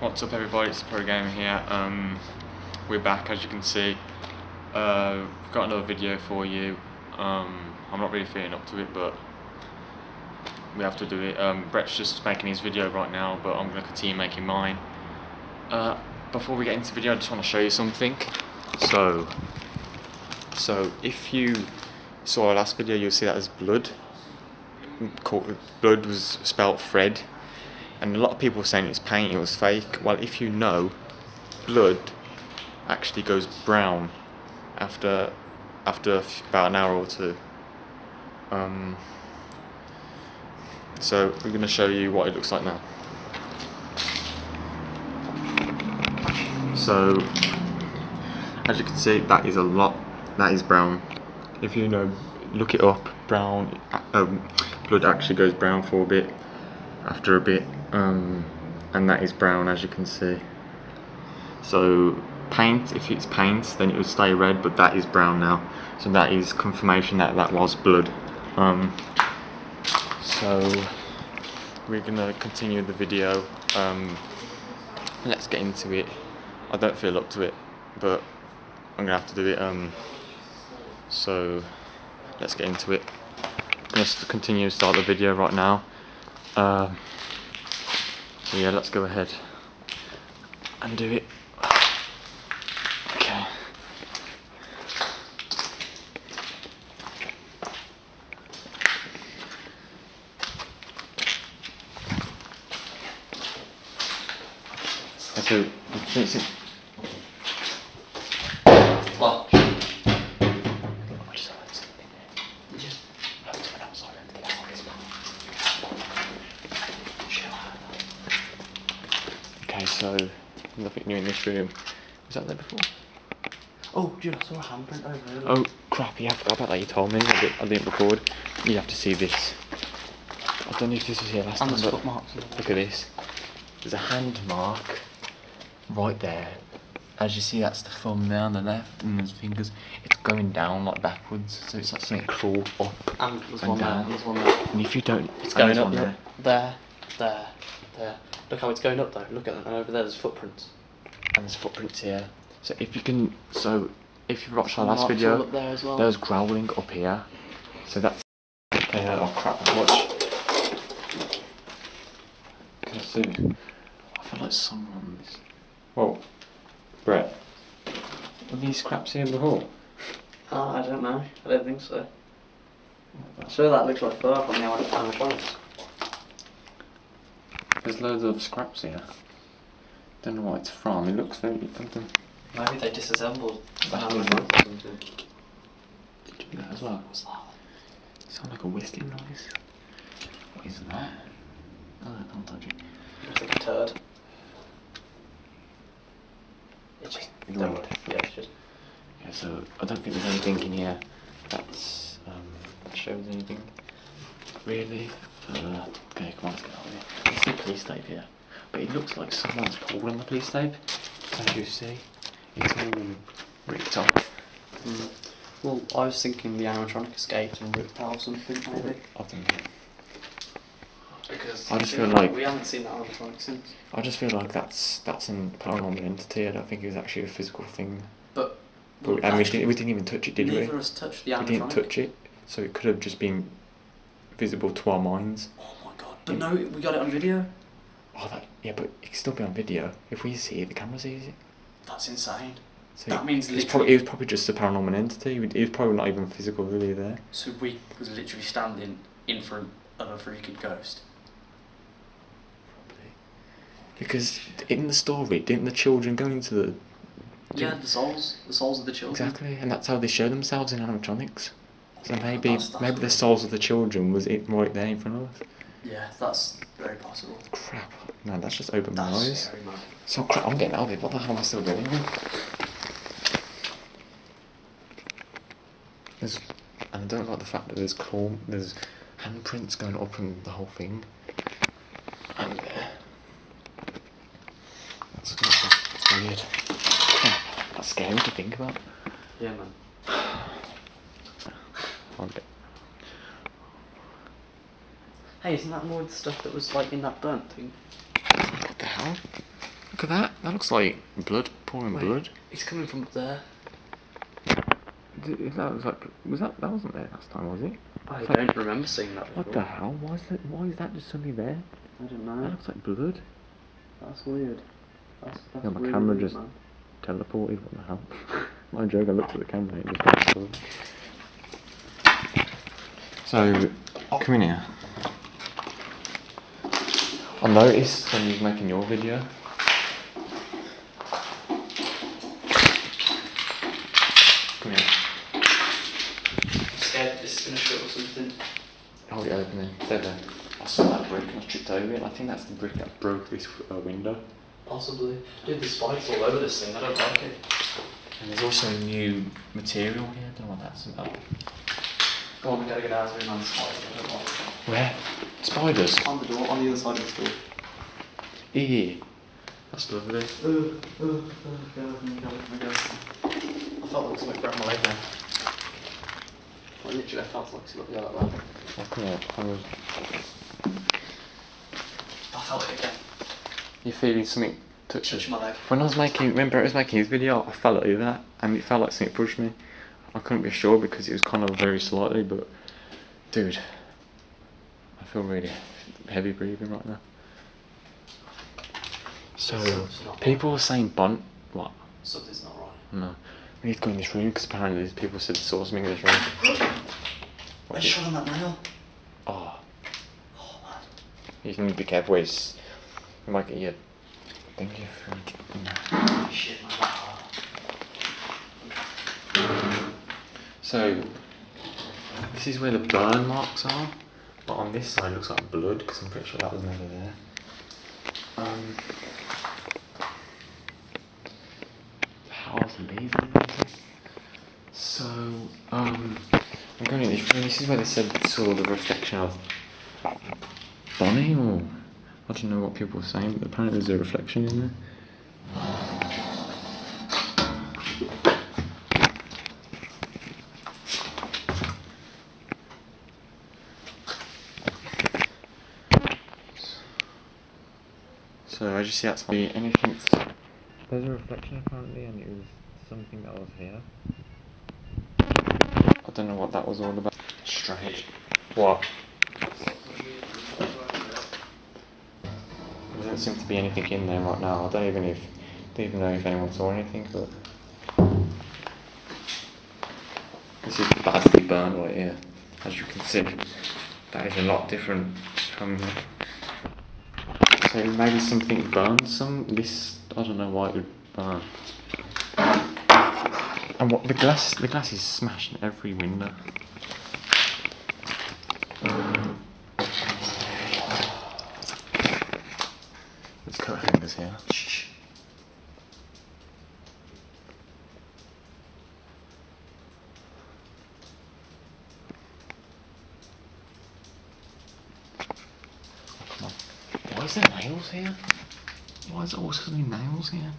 What's up everybody, it's Pro Gamer here. Um, we're back as you can see. Uh, we've got another video for you. Um, I'm not really feeling up to it but we have to do it. Um, Brett's just making his video right now but I'm going to continue making mine. Uh, before we get into the video I just want to show you something. So, so if you saw our last video you'll see that as blood. Blood was spelt Fred and a lot of people saying it's paint, it was fake. Well, if you know, blood actually goes brown after after about an hour or two. Um, so we're going to show you what it looks like now. So as you can see, that is a lot. That is brown. If you know, look it up. Brown. Um, blood actually goes brown for a bit after a bit um, and that is brown as you can see. So paint if it's paint then it would stay red but that is brown now. So that is confirmation that that was blood. Um, so we're gonna continue the video. Um, let's get into it. I don't feel up to it but I'm gonna have to do it um, so let's get into it. Let's continue start the video right now um, so yeah, let's go ahead and do it. Okay. So, What? Okay, so nothing new in this room. Was that there before? Oh, dude, I saw a handprint over there. Oh crap! Yeah, I forgot about that. You told me. I, did, I didn't record. You have to see this. I don't know if this was here last And time. there's but footmarks. Look at this. There's a hand mark right there. As you see, that's the thumb there on the left, and there's fingers. It's going down like backwards, so it's like something crawled up And there's and one there. down. There's one there. And if you don't, It's going up there. There, there, there. Look how it's going up though. Look at that. And over there, there's footprints. And there's footprints here. So if you can, so if you watched our last video, there as well. there's growling up here. So that's. Okay, oh crap! Watch. Can I see? I feel like someone's. Whoa, Brett. Were these scraps here before? Oh, uh, I don't know. I don't think so. So that looks like fur from the old animatronics. There's loads of scraps here. Don't know what it's from. It looks very. Something. Maybe they disassembled the That's animatronics or something. Did you do that as well? What's that? Sound like a whistling noise. What is that? Oh, don't touch it. Looks like a turd. It's just. Ignore Don't it. worry. Yeah, it's just. Yeah, so I don't think there's anything in here that's um, that shows anything really. Uh, okay, come on, let's get out of here. There's still police tape here, but it looks like someone's pulled on the police tape. As you see, it's all ripped off. Mm. Well, I was thinking the animatronic escaped and ripped out or something, maybe. I think. Because I just we feel haven't- like- we haven't seen that animatronic since. I just feel like that's that's an paranormal entity. I don't think it was actually a physical thing. But But, and we didn't, we didn't even touch it, did we? neither of us touched the We didn't touch it, so it could have just been visible to our minds. Oh my god! But no, we got it on video. Oh, that yeah, but it can still be on video. If we see it, the camera sees it. That's insane. So That means it's probably it was probably just a paranormal entity. It was probably not even physical, really. There. So we was literally standing in front of a freaking ghost. Because in the story, didn't the children go into the Yeah, the souls, the souls of the children. exactly, and that's how they show themselves in animatronics. So maybe That's- that's maybe the souls of the children was it right there in front of us. Yeah, that's very possible. Crap, man, that's just opened my eyes. scary, man. So crap, I'm getting out of here. What the hell am I still doing here? There's, and I don't like the fact that there's claw, there's handprints going up and the whole thing. And there. That's, that's, that's weird. That's scary to think about. Yeah, man. Get- Hey, isn't that more of the stuff that was like in that burnt thing? What the hell? Look at that. That looks like blood pouring Wait. blood. It's coming from up there. That was like was that that wasn't there last time, was it? I it's don't remember seeing that before. What the hell? Why is that? Why is that just suddenly there? I don't That know. looks like blood. That's weird. That's, that's Yeah, my really camera weird, just- man. Teleported. What the hell? My joke. I looked at the camera. and It just. So, come in here. I noticed when you was making your video. Come here. scared it's gonna show or something. Hold it open then. There, there. I saw that brick and I tripped over it. I think that's the brick that broke this uh, window. Possibly. Dude, there's spikes all over this thing. I don't like it. And there's also new material here. I don't know what that's about. Go on, we gotta get out of here, man. Spikes. I don't like it. Where? Spiders. On the door, on the other side of the door. Eee. That's lovely. Uh, uh, uh, go, go, go, go. I felt like something grabbed my leg then. I literally I felt like something like that. Come on. I was... I felt it again. You're feeling something touch Touch my leg. When I was making, remember I was making his video, I felt like that, and it felt like something pushed me. I couldn't be sure because it was kind of very slightly, but dude, feel really heavy breathing right now. So, people were saying Bont, what? Something's not right. No. We need to go in this room because apparently these people said saw something in this room. What Let's is it? shot on that nail. Oh, Oh man. you need to be careful. It's, you might get your. Thank you for. Shit. So, this is where the burn marks are, but on this side looks like blood because I'm pretty sure that was never there. Um? So, um, I'm going in this room. This is where they said saw the reflection of Bonnie, or I don't know what people were saying, but apparently there's a reflection in there. So I just see that's be anything. There's a reflection apparently, and it was something that was here. I don't know what that was all about. Strange. What? There doesn't seem to be anything in there right now. I don't even if don't even know if anyone saw anything, but this is badly burned right here, as you can see. That is a lot different from so maybe something burned some this I don't know why it would burn. And what the glass the glass is smashed in every window. Let's cut our fingers here. Shh. Oh, come on. Why is there nails here? Why is there all suddenly nails here?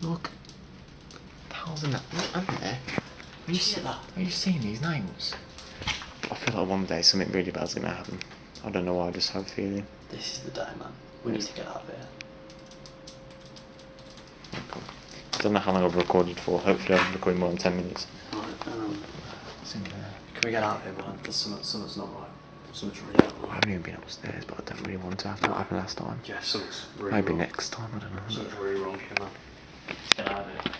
Look. The hell's in that? Look under there. Are you, See see- that? are you seeing these nails? I feel like one day something really bad's gonna happen. I don't know why, I just have a feeling. This is the day, man. We need to get out of here. I don't know how long I've recorded for. Hopefully I've recorded more than 10 minutes. Right, um, It's in there. can we get out of here, man? There's something, something's not right. Something's really I haven't even been upstairs, but I don't really want to after what happened last time. Yeah, something's really Maybe wrong. next time, I don't know. Something's really wrong here, man. Get out of here.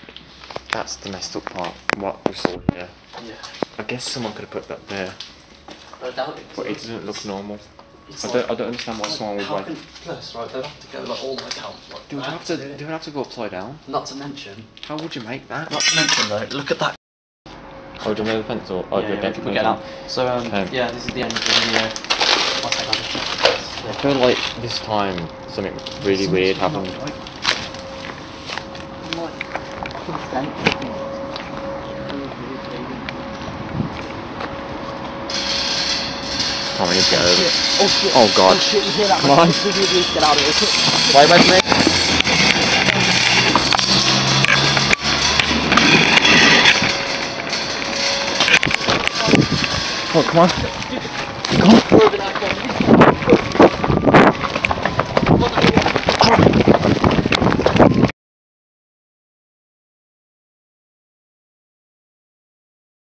That's the messed up part. What we saw here. Yeah. I guess someone could have put that there, I doubt it. but it doesn't look normal. It's I don't, I don't understand why like, someone would like. can, plus, right, they'd have to go like all the way down. Like, would that have to. do it. They have to go upside down. Not to mention, How would you make that? not to mention though, look at that. Oh, do you know the fence or? Oh, yeah, yeah, we get out. So, um, Okay. yeah, this is the end of the video. I feel like this time something really weird happened. Come on, we need to get over. Oh shit. Oh god. Oh shit, you hear that? Come on. We need to come on. Come on.